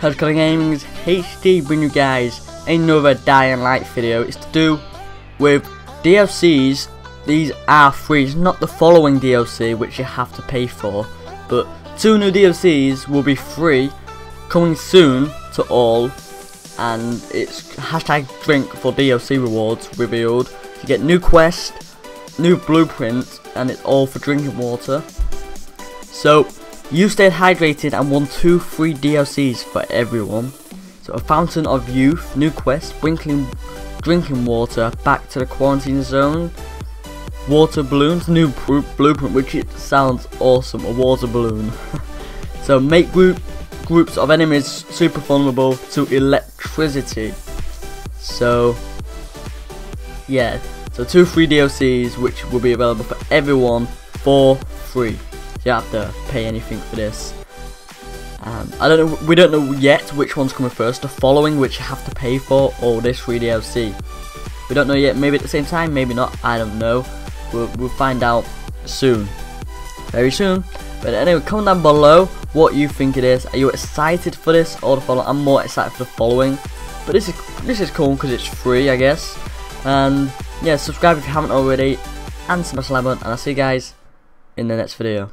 Hardcore Gaming's HD bring you guys another Dying Light video. It's to do with DLCs. These are free, it's not the following DLC which you have to pay for, but two new DLCs will be free, coming soon to all, and it's hashtag drink for DLC rewards revealed. You get new quest, new blueprint, and it's all for drinking water. So, you stayed hydrated and won two free DLCs for everyone. So, a Fountain of Youth, new quest, sprinkling drinking water back to the quarantine zone. Water balloons, new blueprint, which it sounds awesome, a water balloon. so, make group groups of enemies super vulnerable to electricity. So, yeah, so two free DLCs which will be available for everyone for free. You don't have to pay anything for this. Um, I don't know. We don't know yet which one's coming first. The following, which you have to pay for, or this free DLC. We don't know yet. Maybe at the same time. Maybe not. I don't know. We'll, we'll find out soon. Very soon. But anyway, comment down below what you think it is. Are you excited for this or the following? I'm more excited for the following. But this is this is cool because it's free, I guess. And yeah, subscribe if you haven't already, and smash the like button. And I'll see you guys in the next video.